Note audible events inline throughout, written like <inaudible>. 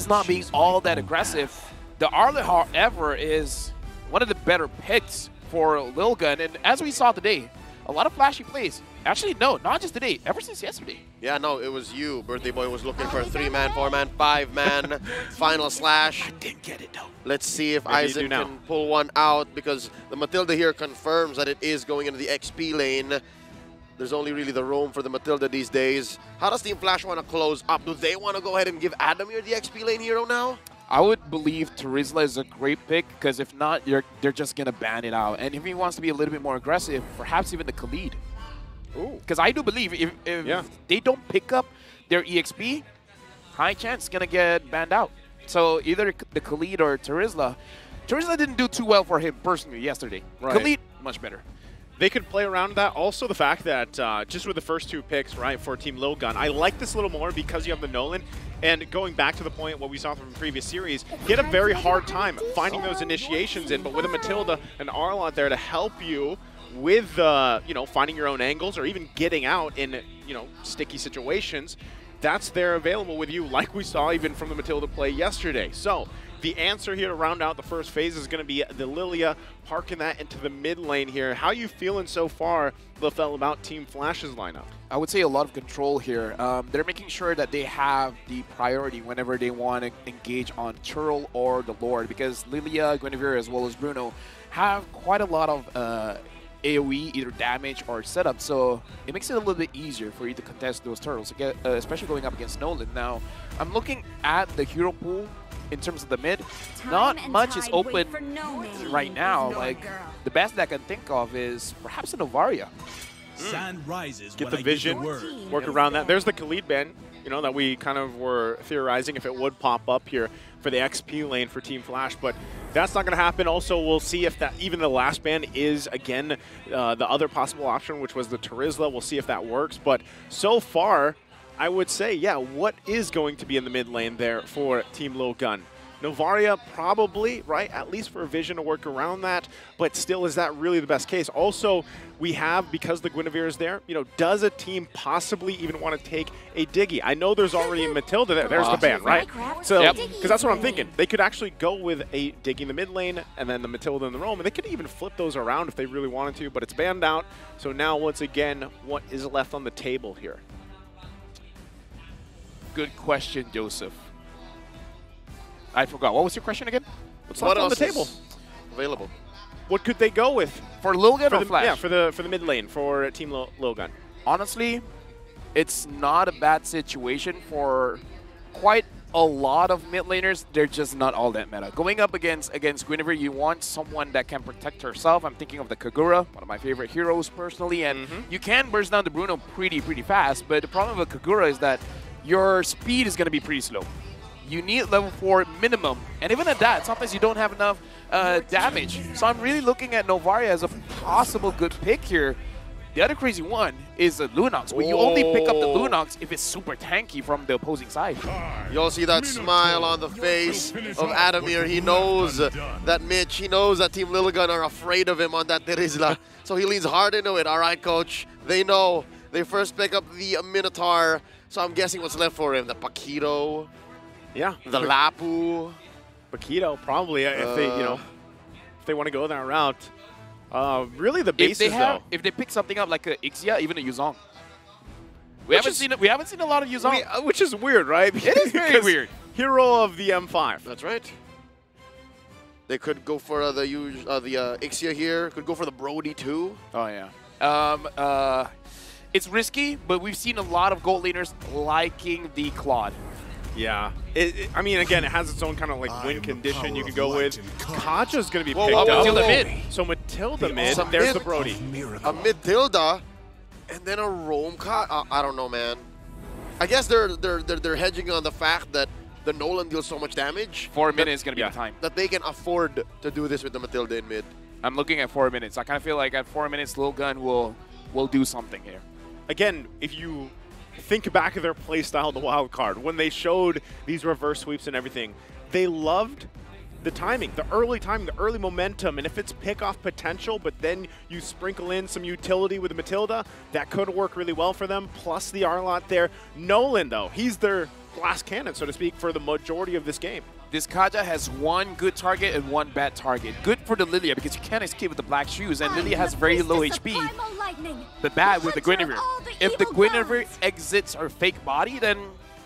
is not being all that aggressive. The Arlott, however, is one of the better picks for Lilgun, and as we saw today, a lot of flashy plays. Actually, no, not just today, ever since yesterday. Yeah, no, it was you. Birthday Boy was looking for a three-man, four-man, five-man final slash. I didn't get it, though. Let's see if Maybe Isaac can pull one out because the Matilda here confirms that it is going into the XP lane. There's only really the roam for the Matilda these days. How does Team Flash want to close up? Do they want to go ahead and give Adamir the XP lane hero now? I would believe Terizla is a great pick because if not, you're, they're just going to ban it out. And if he wants to be a little bit more aggressive, perhaps even the Khalid. Ooh. Because I do believe if, if Yeah. they don't pick up their EXP, high chance going to get banned out. So either the Khalid or Terizla. Terizla didn't do too well for him personally yesterday. Right. Khalid, much better. They could play around that. Also, the fact that uh, just with the first two picks, right, for Team Lil Gun, I like this a little more because you have the Nolan. And going back to the point what we saw from the previous series, he had a very hard time finding those initiations in. But with a Matilda and Arlott there to help you with, uh, you know, finding your own angles or even getting out in, you know, sticky situations, that's there available with you, like we saw even from the Matilda play yesterday. So the answer here to round out the first phase is going to be the Lilia parking that into the mid lane here. How you feeling so far, Lefel, about Team Flash's lineup? I would say a lot of control here. Um, they're making sure that they have the priority whenever they want to engage on Churl or the Lord because Lilia, Guinevere, as well as Bruno have quite a lot of uh, AoE, either damage or setup. So it makes it a little bit easier for you to contest those turtles, uh, especially going up against Nolan. Now, I'm looking at the hero pool in terms of the mid. Not Time and much is open no right now. Your Like girl. the best that I can think of is perhaps a Novaria. Sun rises Get the vision, give the work around that. There's the Khalid ban, you know, that we kind of were theorizing if it would pop up here for the XP lane for Team Flash, but that's not going to happen. Also, we'll see if that even the last ban is again uh, the other possible option, which was the Terizla. We'll see if that works. But so far, I would say, yeah, what is going to be in the mid lane there for Team Lilgun? Novaria probably, right? At least for a vision to work around that. But still, is that really the best case? Also, we have, because the Guinevere is there, you know, does a team possibly even want to take a Diggy? I know there's already a <laughs> Matilda there. There's the ban, right? So, Yep. because that's what I'm thinking. They could actually go with a Diggy in the mid lane and then the Matilda in the roam. And they could even flip those around if they really wanted to, but it's banned out. So now, once again, what is left on the table here? Good question, Joseph. I forgot. What was your question again? What's what left on the table? available? What could they go with? For Lilgun For or the, Flash? yeah, for the for the mid lane for Team Lil Honestly, it's not a bad situation for quite a lot of mid laners. They're just not all that meta. Going up against against Guinevere, you want someone that can protect herself. I'm thinking of the Kagura, one of my favorite heroes personally, and mm-hmm. you can burst down the Bruno pretty pretty fast. But the problem with Kagura is that your speed is going to be pretty slow. You need level 4 minimum. And even at that, sometimes you don't have enough uh, damage. So I'm really looking at Novaria as a possible good pick here. The other crazy one is the Lunox, but you only pick up the. Lunox if it's super tanky from the opposing side. You'll see that smile on the face of Adamir. He knows that Mitch, he knows that Team Lilgun are afraid of him on that Terizla. <laughs> So he leans hard into it. All right, coach. They know. They first pick up the Minotaur. So I'm guessing what's left for him. The Paquito, Yeah, the Lapu. Paquito probably uh, if they you know Uh. if they want to go that route. Uh, really, the If bases they have, though. if they pick something up like a Ixia, even a Yu Zhong. We Which haven't is- seen. We haven't seen a lot of Yu Zhong. We- uh, which is weird, right? It is very weird. Hero of the M5. That's right. They could go for uh, the us- uh, the uh, Ixia here. Could go for the Brody too. Oh yeah. Um, uh, it's risky, but we've seen a lot of gold laners liking the Claude. Yeah. It, it- I mean, again, it has its own kind of like win condition you can go with. Kaja's going to be picked whoa, up. whoa, Matilda mid. So Matilda The mid, art there's the of Brody. A Matilda, and then a Rome cut. Uh, I don't know, man. I guess they're they're they're, they're hedging on the fact that the Nolan deals so much damage Four minutes is gonna be yeah. the time. that they can afford to do this with the Matilda in mid. I'm looking at four minutes. I kind of feel like at four minutes, Lil Gun will will do something here. Again, if you think back of their play playstyle, the wild card, when they showed these reverse sweeps and everything, they loved the timing, the early timing, the early momentum, and if it's pick-off potential, but then you sprinkle in some utility with Matilda, that could work really well for them, plus the Arlott there. Nolan, though, he's their glass cannon, so to speak, for the majority of this game. This Kaja has one good target and one bad target. Good for the Lilia because you can't escape with the black shoes, and Lilia has very low HP. But bad with the Guinevere. If the Guinevere exits her fake body, then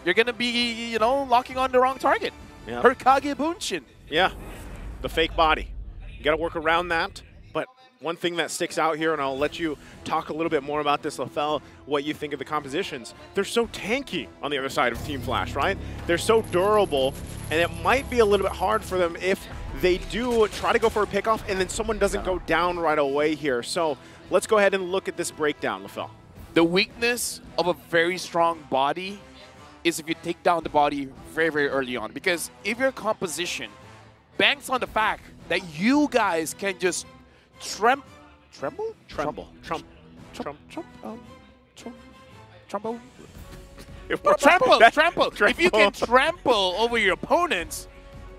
you're gonna be, you know, locking on the wrong target. Yeah. Her Kage Bunshin. Yeah, the fake body. You got to work around that. One thing that sticks out here, and I'll let you talk a little bit more about this, LaFell, what you think of the compositions. They're so tanky on the other side of Team Flash, right? They're so durable, and it might be a little bit hard for them if they do try to go for a pickoff and then someone doesn't go down right away here. So let's go ahead and look at this breakdown, LaFell. The weakness of a very strong body is if you take down the body very, very early on. Because if your composition banks on the fact that you guys can just trem tremble? Tremble. Trump. Trump. Trump. Um, Trump. Trumple. Well, trample, that- trample. If you can trample over your opponents,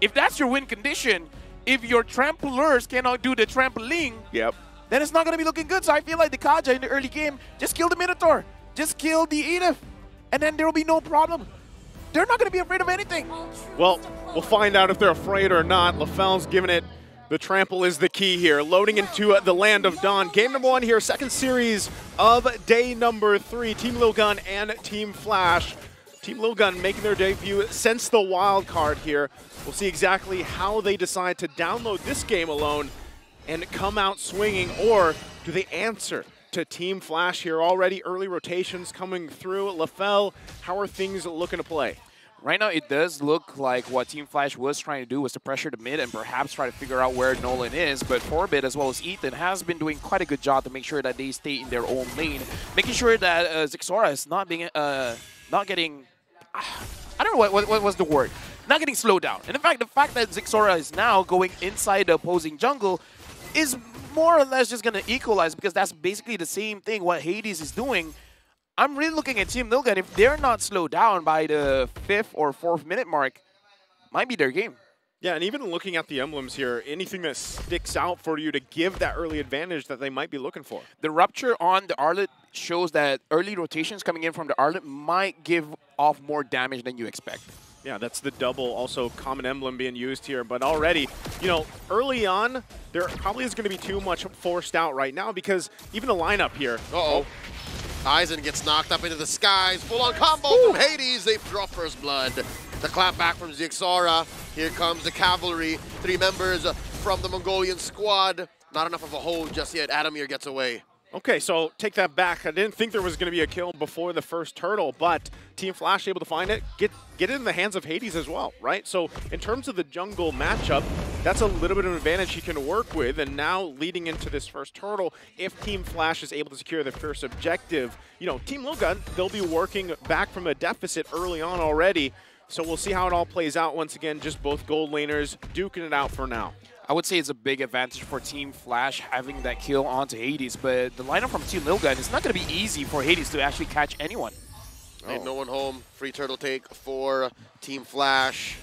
if that's your win condition, if your tramplers cannot do the trampling, Yep. then it's not going to be looking good. So I feel like the Kaja in the early game, just kill the Minotaur. Just kill the Edith. And then there will be no problem. They're not going to be afraid of anything. Well, we'll find out if they're afraid or not. LaFell's giving it. The trample is the key here. Loading into uh, the land of Dawn. Game number one here, second series of day number three. Team Lil Gun and Team Flash. Team Lil Gun making their debut since the wild card here. We'll see exactly how they decide to download this game alone and come out swinging, or do they answer to Team Flash here already? Early rotations coming through. LaFell, how are things looking to play? Right now, it does look like what Team Flash was trying to do was to pressure the mid and perhaps try to figure out where Nolan is. But Forbit, as well as Ethan, has been doing quite a good job to make sure that they stay in their own lane, making sure that uh, Zixora is not being, uh, not getting, I don't know what, what, what was the word, not getting slowed down. And in fact, the fact that Zixora is now going inside the opposing jungle is more or less just going to equalize because that's basically the same thing what Hades is doing. I'm really looking at Team Lilgun. If they're not slowed down by the fifth or fourth minute mark, might be their game. Yeah, and even looking at the emblems here, anything that sticks out for you to give that early advantage that they might be looking for. The rupture on the Arlott shows that early rotations coming in from the Arlott might give off more damage than you expect. Yeah, that's the double, also common emblem being used here. But already, you know, early on, there probably is going to be too much forced out right now because even the lineup here. Uh-oh. Oh, Aizen gets knocked up into the skies. Full-on combo from Hades. They draw first blood. The clap back from Zixora. Here comes the cavalry. Three members from the Mongolian squad. Not enough of a hold just yet. Adamir gets away. Okay, so take that back. I didn't think there was going to be a kill before the first turtle, but Team Flash able to find it, get get it in the hands of Hades as well, right? So in terms of the jungle matchup, that's a little bit of an advantage he can work with. And now leading into this first turtle, if Team Flash is able to secure the first objective, you know, Team Lilgun, they'll be working back from a deficit early on already. So we'll see how it all plays out once again. Just both gold laners duking it out for now. I would say it's a big advantage for Team Flash having that kill onto Hades, but the lineup from Team Lilgun, it's not going to be easy for Hades to actually catch anyone. Ain't no one home. Free turtle take for Team Flash.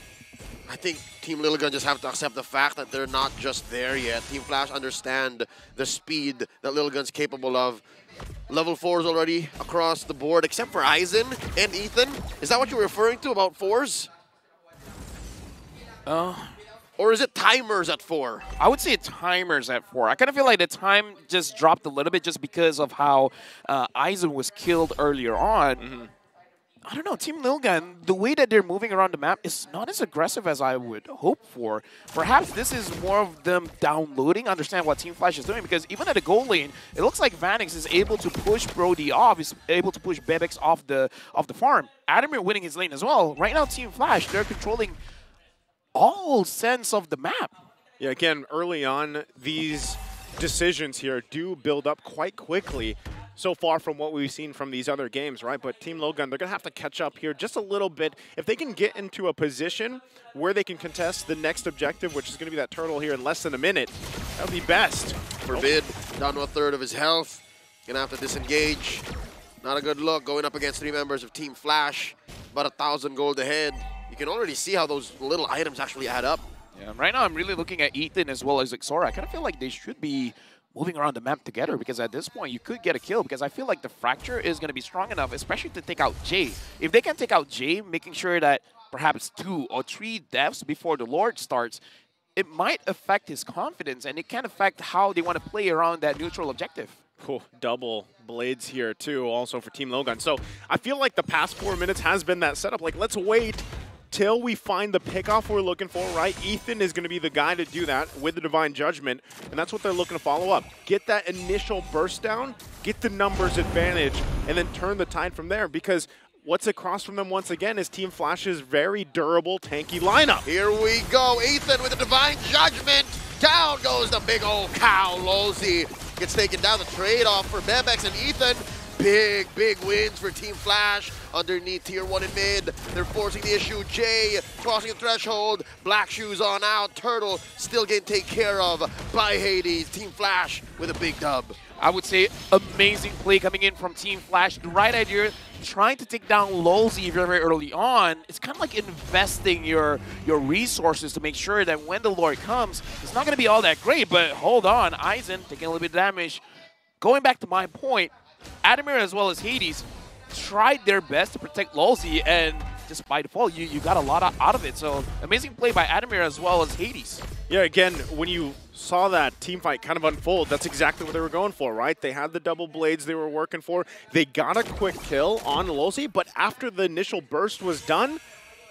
I think Team Lilgun just have to accept the fact that they're not just there yet. Team Flash understand the speed that Lilgun's capable of. Level 4s already across the board, except for Aizen and Ethan. Is that what you're referring to about 4s? Uh, Or is it timers at 4? I would say timers at four. I kind of feel like the time just dropped a little bit just because of how uh, Aizen was killed earlier on. I don't know, Team Lilgun, the way that they're moving around the map is not as aggressive as I would hope for. Perhaps this is more of them downloading, understand what Team Flash is doing, because even at the goal lane, it looks like Vanix is able to push Brody off, is able to push Bebex off the off the farm. Adamir winning his lane as well. Right now, Team Flash, they're controlling all sense of the map. Yeah, again, early on, these decisions here do build up quite quickly so far from what we've seen from these other games, right? But Team Lilgun, they're going to have to catch up here just a little bit. If they can get into a position where they can contest the next objective, which is going to be that turtle here in less than a minute, that would be best. Forbid, down to a third of his health. Gonna have to disengage. Not a good look going up against three members of Team Flash. About a thousand gold ahead. You can already see how those little items actually add up. Yeah, right now I'm really looking at Ethan as well as Exora. I kind of feel like they should be moving around the map together because at this point you could get a kill because I feel like the Fracture is going to be strong enough, especially to take out Jay. If they can take out Jay, making sure that perhaps two or three deaths before the Lord starts, it might affect his confidence and it can affect how they want to play around that neutral objective. Cool. Double blades here, too, also for Team Lilgun. So I feel like the past four minutes has been that setup. Like, let's wait till we find the pickoff we're looking for, right? Ethan is going to be the guy to do that with the Divine Judgment, and that's what they're looking to follow up. Get that initial burst down, get the numbers advantage, and then turn the tide from there because what's across from them once again is Team Flash's very durable, tanky lineup. Here we go. Ethan with the Divine Judgment. Down goes the big old cow. Lozy gets taken down. The trade-off for Bebex and Ethan. Big, big wins for Team Flash underneath tier one in mid. They're forcing the issue. Jay crossing the threshold. Black shoes on out. Turtle still getting taken care of by Hades. Team Flash with a big dub. I would say amazing play coming in from Team Flash. The right idea, trying to take down Lolzy very, very early on. It's kind of like investing your your resources to make sure that when the Lord comes, it's not going to be all that great. But hold on, Aizen taking a little bit of damage. Going back to my point, Adamir as well as Hades tried their best to protect Lolzy, and just by default, you, you got a lot out of it. So amazing play by Adamir as well as Hades. Yeah, again, when you saw that team fight kind of unfold, that's exactly what they were going for, right? They had the double blades they were working for. They got a quick kill on Lolzy, but after the initial burst was done,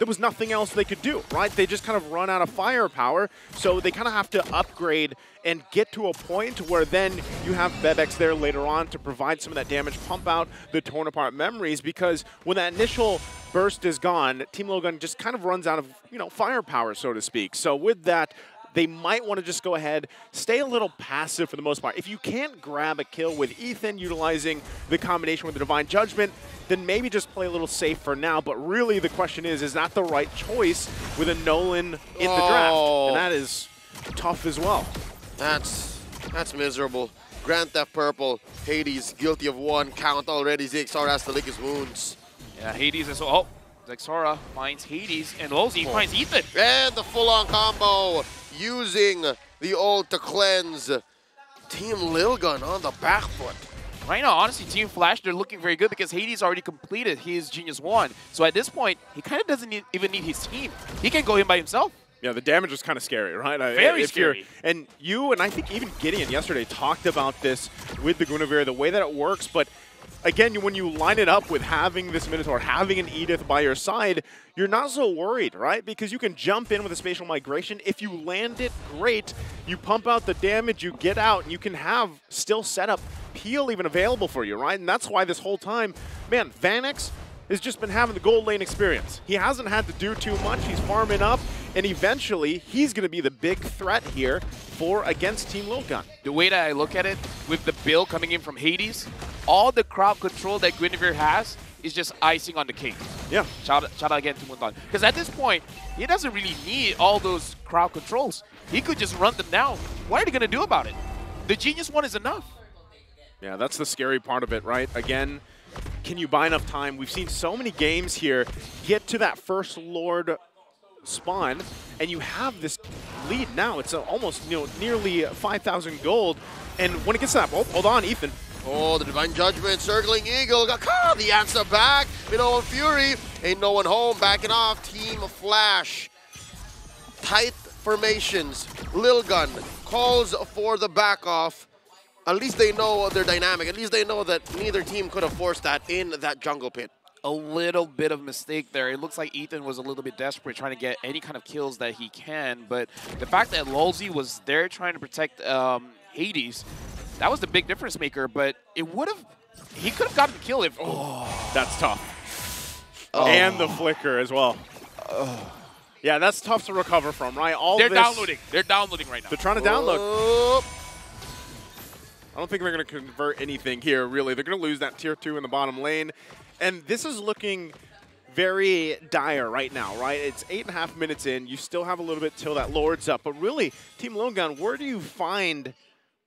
there was nothing else they could do, right? They just kind of run out of firepower, so they kind of have to upgrade and get to a point where then you have Bebex there later on to provide some of that damage, pump out the torn apart memories, because when that initial burst is gone, Team Lilgun just kind of runs out of, you know, firepower, so to speak. So with that, they might want to just go ahead, stay a little passive for the most part. If you can't grab a kill with Ethan utilizing the combination with the Divine Judgment, then maybe just play a little safe for now. But really the question is, is that the right choice with a Nolan in the draft? Oh. And that is tough as well. That's that's miserable. Grand Theft Purple, Hades guilty of one count already. Zixar has to lick his wounds. Yeah, Hades as well. Oh, Zexora finds Hades, and Lolzy finds Ethan. And the full-on combo using the ult to cleanse. Team Lilgun on the back foot. Right now, honestly, Team Flash, they're looking very good because Hades already completed his Genius 1. So at this point, he kind of doesn't need, even need his team. He can go in by himself. Yeah, the damage was kind of scary, right? Very if scary. And you and I think even Gideon yesterday talked about this with the Guinevere, the way that it works. But again, when you line it up with having this Minotaur, having an Edith by your side, you're not so worried, right? Because you can jump in with a spatial migration. If you land it, great. You pump out the damage, you get out, and you can have still set up peel even available for you, right? And that's why this whole time, man, Vanix has just been having the gold lane experience. He hasn't had to do too much. He's farming up, and eventually he's going to be the big threat here for against Team Lilgun. The way that I look at it, with the bill coming in from Hades, all the crowd control that Guinevere has is just icing on the cake. Yeah. Shout, shout out again to Mundan. Because at this point, he doesn't really need all those crowd controls. He could just run them down. What are they going to do about it? The Genius one is enough. Yeah, that's the scary part of it, right? Again, can you buy enough time? We've seen so many games here get to that first Lord spawn, and you have this lead now. It's uh, almost you know nearly 5,000 gold, and when it gets that, oh, hold on, Ethan. Oh, the Divine Judgment, Circling Eagle, got. The answer back. Minnow and Fury, ain't no one home, backing off. Team Flash, tight formations. Lil Gun calls for the back off. At least they know their dynamic. At least they know that neither team could have forced that in that jungle pit. A little bit of mistake there. It looks like Ethan was a little bit desperate trying to get any kind of kills that he can, but the fact that Lolzy was there trying to protect um, Hades, that was the big difference maker, but it would have, he could have gotten the kill if, oh, That's tough. And the flicker as well. Yeah, that's tough to recover from, right? All they're downloading. They're downloading right now. They're trying to download. Oh, I don't think they're going to convert anything here, really. They're going to lose that tier two in the bottom lane. And this is looking very dire right now, right? It's eight and a half minutes in. You still have a little bit till that Lord's up. But really, Team Lilgun, where do you find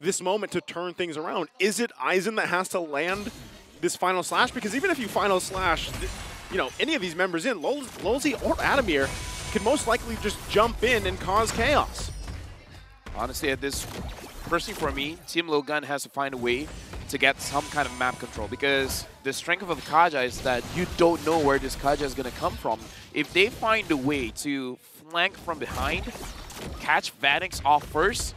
this moment to turn things around? Is it Aizen that has to land this final slash? Because even if you final slash, you know, any of these members in, Lol- Lolzy or Adamir, could most likely just jump in and cause chaos. Honestly, at this, personally for me, Team Lilgun has to find a way to get some kind of map control because the strength of the Kaja is that you don't know where this Kaja is going to come from. If they find a way to flank from behind, catch Vanix off first,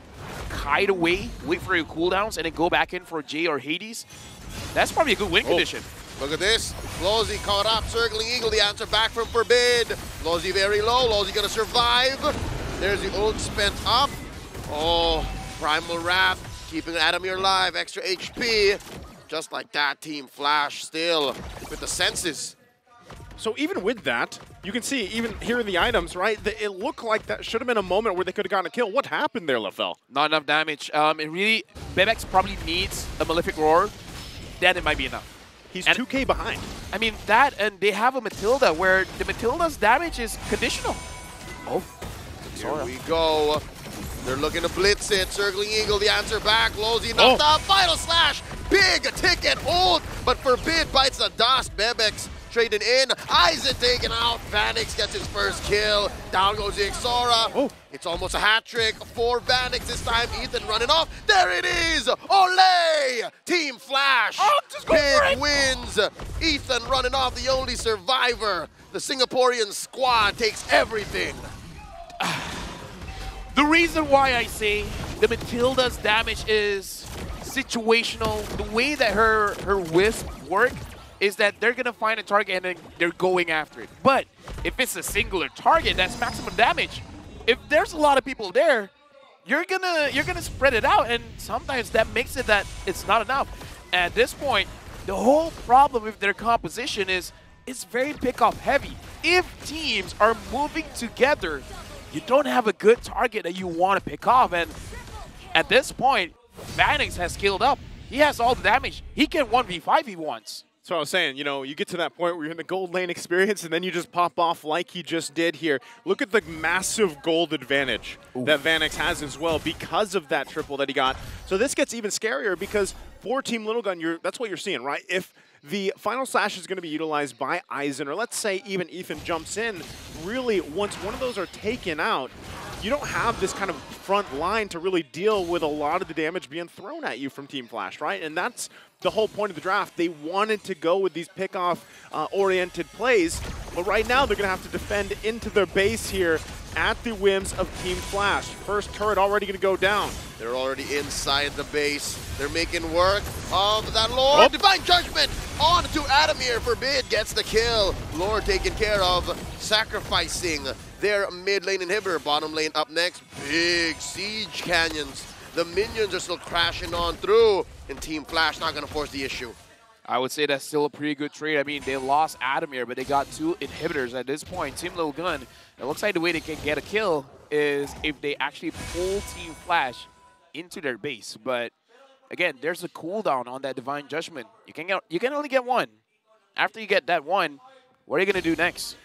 hide away, wait for your cooldowns, and then go back in for Jay or Hades, that's probably a good win Oh. condition. Look at this. Lozy caught up, circling Eagle. The answer back from Forbid. Lozy very low. Lozy gonna survive. There's the ult spent up. Oh, Primal Wrath keeping Adamir alive. Extra HP. Just like that, Team Flash still with the senses. So even with that, you can see even here in the items, right? that It looked like that should have been a moment where they could have gotten a kill. What happened there, LaFell? Not enough damage. Um, it really, Bebex probably needs a Malefic Roar. Then it might be enough. He's And- 2k behind. I mean, that and they have a Matilda where the Matilda's damage is conditional. Oh, Here we go. They're looking to blitz it. Circling Eagle, the answer back. Lozy knocked Oh. out. Final slash. Big ticket hold, but Forbid bites the dust. Bebex trading in. Aizen taken out. Vanix gets his first kill. Down goes the Ixora. Oh. It's almost a hat trick for Vanix this time. Ethan running off. There it is. Ole! Team Flash. Oh, just go for Big it. wins. Ethan running off, the only survivor. The Singaporean squad takes everything. <sighs> <sighs> The reason why I say the Matilda's damage is situational, the way that her her wisp work is that they're gonna find a target and then they're going after it. But if it's a singular target, that's maximum damage. If there's a lot of people there, you're gonna you're gonna spread it out, and sometimes that makes it that it's not enough. At this point, the whole problem with their composition is it's very pick-off heavy. If teams are moving together, you don't have a good target that you want to pick off, and at this point, Vanix has skilled up. He has all the damage. He can 1v5 if he wants. So I was saying, you know, you get to that point where you're in the gold lane experience and then you just pop off like he just did here. Look at the massive gold advantage that Vanix has as well because of that triple that he got. So this gets even scarier because for Team Little Gun, you're, that's what you're seeing, right? If the final slash is going to be utilized by Aizen, or let's say even Ethan jumps in, really, once one of those are taken out, you don't have this kind of front line to really deal with a lot of the damage being thrown at you from Team Flash, right? And that's the whole point of the draft. They wanted to go with these pick-off uh, oriented plays, but right now they're going to have to defend into their base here at the whims of Team Flash. First turret already going to go down. They're already inside the base. They're making work of that Lord. Oh. Divine Judgment on to Adamir. Forbid gets the kill. Lord taken care of, sacrificing their mid lane inhibitor. Bottom lane up next. Big siege canyons. The minions are still crashing on through, and Team Flash not going to force the issue. I would say that's still a pretty good trade. I mean, they lost Adamir, but they got two inhibitors at this point. Team Little Gun, it looks like the way they can get a kill is if they actually pull Team Flash into their base. But again, there's a cooldown on that Divine Judgment. You can get, you can only get one. After you get that one, what are you gonna do next?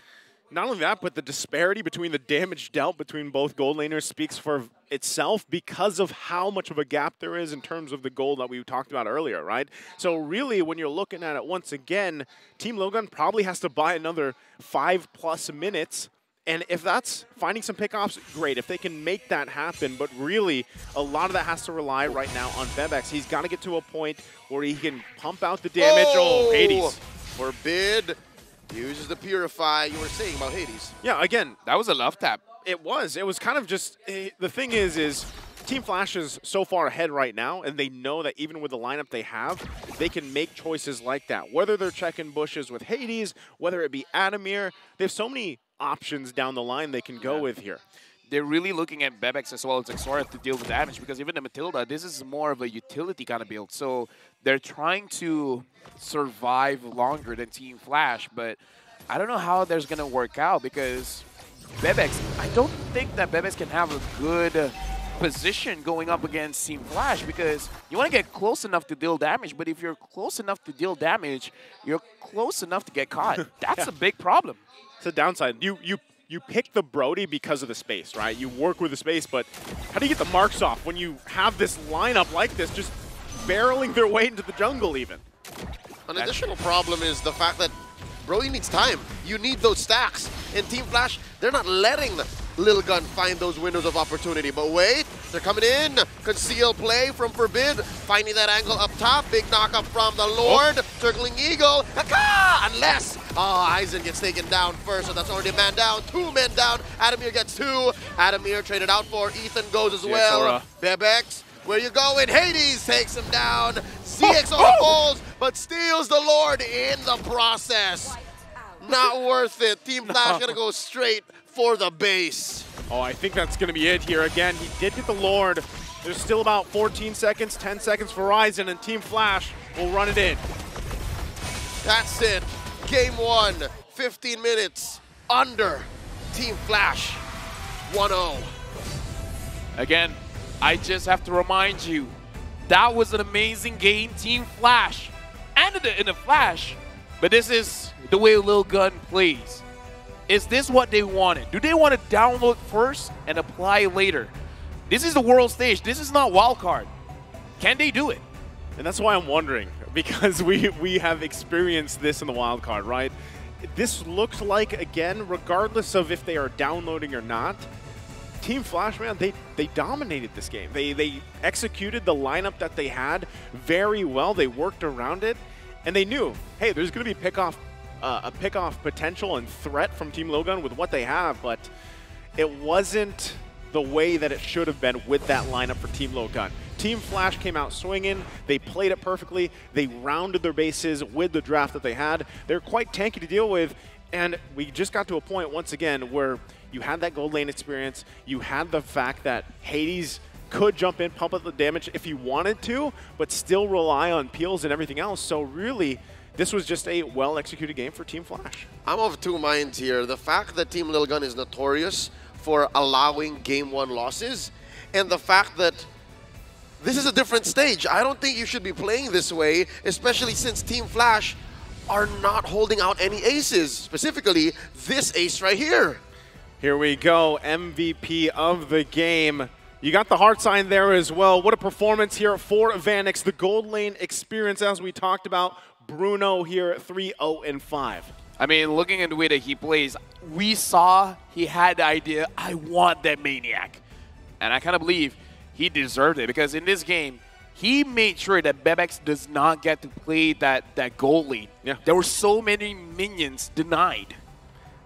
Not only that, but the disparity between the damage dealt between both gold laners speaks for itself because of how much of a gap there is in terms of the gold that we talked about earlier, right? So really, when you're looking at it once again, Team Lilgun probably has to buy another five plus minutes. And if that's finding some pickoffs, great. If they can make that happen, but really, a lot of that has to rely right now on Bebex. He's got to get to a point where he can pump out the damage. Oh, oh! Hades. Forbid uses the Purify. You were saying about Hades. Yeah, again, That was a love tap. It was. It was kind of just eh, the thing is is Team Flash is so far ahead right now, and they know that even with the lineup they have, they can make choices like that. Whether they're checking bushes with Hades, whether it be Adamir, they have so many options down the line they can go with here. They're really looking at Bebex as well as Exora to deal with damage because even the Matilda, this is more of a utility kind of build. So they're trying to survive longer than Team Flash, but I don't know how there's going to work out because Bebex, I don't think that Bebex can have a good position going up against Team Flash because you want to get close enough to deal damage, but if you're close enough to deal damage, you're close enough to get caught. <laughs> That's a big problem. It's a downside. You you you pick the Brody because of the space, right? You work with the space, but how do you get the marks off when you have this lineup like this, just barreling their way into the jungle even? An additional problem is the fact that Brody needs time. You need those stacks. And Team Flash, they're not letting Lil Gun find those windows of opportunity. But wait, they're coming in. Conceal play from Forbid. Finding that angle up top. Big knockup from the Lord. Oh. Circling Eagle. Haka! Unless Ah, oh, Aizen gets taken down first. So that's already a man down. Two men down. Adamir gets two. Adamir traded out for. Ethan goes as well. Bebex. Where you going? Hades takes him down. ZX oh, oh. falls, but steals the Lord in the process. Not worth it. Team Flash no. gonna go straight for the base. Oh, I think that's going to be it here. Again, he did get the Lord. There's still about 14 seconds, 10 seconds for Aizen, and Team Flash will run it in. That's it. Game one, 15 minutes under Team Flash 1-0. Again, I just have to remind you, that was an amazing game, Team Flash. Ended it in a flash, but this is the way Lil Gun plays. Is this what they wanted? Do they want to download first and apply later? This is the world stage. This is not wildcard. Can they do it? And that's why I'm wondering, <laughs> because we, we have experienced this in the wildcard, right? This looks like, again, regardless of if they are downloading or not, Team Flash, man, they, they dominated this game. They, they executed the lineup that they had very well. They worked around it, and they knew, hey, there's going to be pick-off uh, a pickoff potential and threat from Team Lilgun with what they have, but it wasn't the way that it should have been with that lineup for Team Lilgun. Team Flash came out swinging. They played it perfectly. They rounded their bases with the draft that they had. They're quite tanky to deal with, and we just got to a point once again where you had that gold lane experience. You had the fact that Hades could jump in, pump up the damage if he wanted to, but still rely on peels and everything else. So really, this was just a well-executed game for Team Flash. I'm of two minds here. The fact that Team Lil Gun is notorious for allowing game one losses, and the fact that this is a different stage. I don't think you should be playing this way, especially since Team Flash are not holding out any aces, specifically this ace right here. Here we go, MVP of the game. You got the heart sign there as well. What a performance here for Vanix. The gold lane experience, as we talked about, Bruno here 3-0 and 5. I mean, looking at the way that he plays, we saw he had the idea, I want that Maniac. And I kind of believe he deserved it because in this game, he made sure that Bebex does not get to play that, that goal lead. Yeah. There were so many minions denied.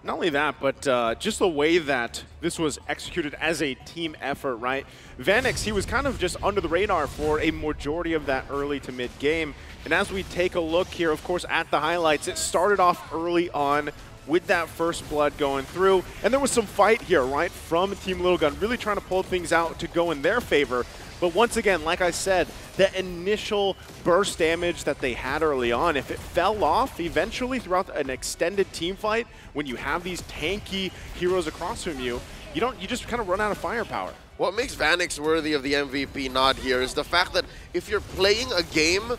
Not only that, but uh, just the way that this was executed as a team effort, right? Vanix, he was kind of just under the radar for a majority of that early to mid game. And as we take a look here, of course, at the highlights, it started off early on with that first blood going through. And there was some fight here, right, from Team Little Gun, really trying to pull things out to go in their favor. But once again, like I said, the initial burst damage that they had early on, if it fell off eventually throughout an extended team fight, when you have these tanky heroes across from you, you don't you just kind of run out of firepower. What makes Vanix worthy of the MVP nod here is the fact that if you're playing a game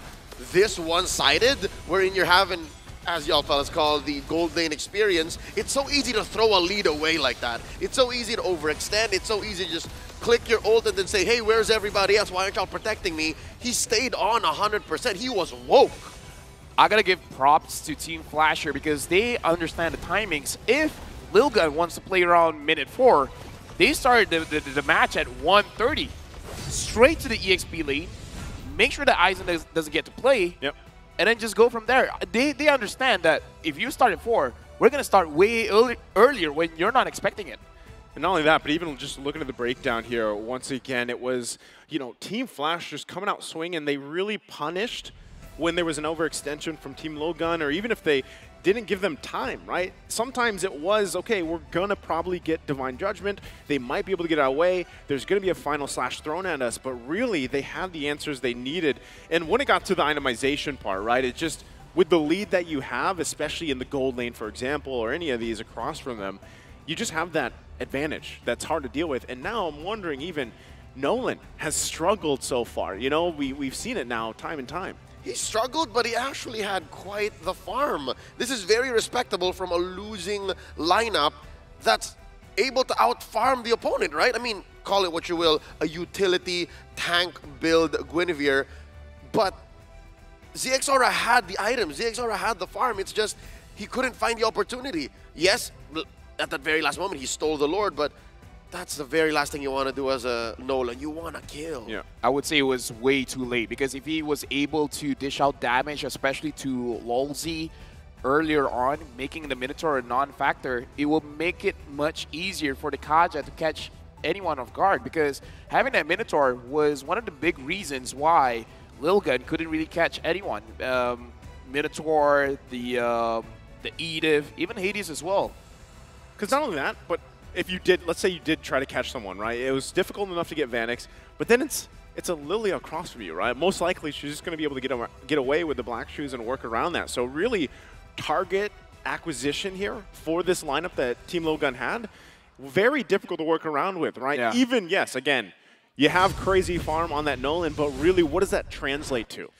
this one-sided, wherein you're having, as y'all fellas call the gold lane experience, it's so easy to throw a lead away like that. It's so easy to overextend. It's so easy to just click your ult and then say, hey, where's everybody else? Why aren't y'all protecting me? He stayed on 100%. He was woke. I gotta give props to Team Flasher because they understand the timings. If Lil Gun wants to play around minute four, they started the, the, the match at 1.30, Straight to the EXP lane, make sure that Aizen does, doesn't get to play, yep. And then just go from there. They, they understand that if you start at 4, we're going to start way early, earlier when you're not expecting it. And not only that, but even just looking at the breakdown here, once again, it was, you know, Team Flash just coming out swinging. And they really punished when there was an overextension from Team Lilgun, or even if they didn't give them time, right? Sometimes it was, okay, we're going to probably get Divine Judgment. They might be able to get our way. There's going to be a final slash thrown at us. But really, they had the answers they needed. And when it got to the itemization part, right, it just, with the lead that you have, especially in the gold lane, for example, or any of these across from them, you just have that advantage that's hard to deal with. And now I'm wondering even, Nolan has struggled so far. You know, we, we've seen it now time and time. He struggled, but he actually had quite the farm. This is very respectable from a losing lineup that's able to out-farm the opponent, right? I mean, call it what you will, a utility tank build Guinevere, but ZXaura had the items, ZXaura had the farm, it's just he couldn't find the opportunity. Yes, at that very last moment, he stole the Lord, but that's the very last thing you want to do as a Nolan. You want to kill. Yeah. I would say it was way too late because if he was able to dish out damage, especially to Lolzy earlier on, making the Minotaur a non-factor, it will make it much easier for the Kaja to catch anyone off guard because having that Minotaur was one of the big reasons why Lilgun couldn't really catch anyone. Um, Minotaur, the um, the Edith, even Hades as well. Because not only that, but if you did, let's say you did try to catch someone, right? It was difficult enough to get Vanix, but then it's it's a Lily across from you, right? Most likely she's just going to be able to get, get away with the black shoes and work around that. So really, target acquisition here for this lineup that Team Gun had, very difficult to work around with, right? Yeah. Even, yes, again, you have crazy farm on that Nolan, but really, what does that translate to?